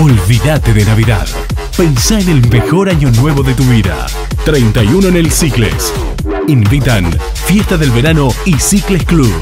Olvídate de Navidad. Pensá en el mejor año nuevo de tu vida. 31 en el Cicles. Invitan Fiesta del Verano y Cicles Club.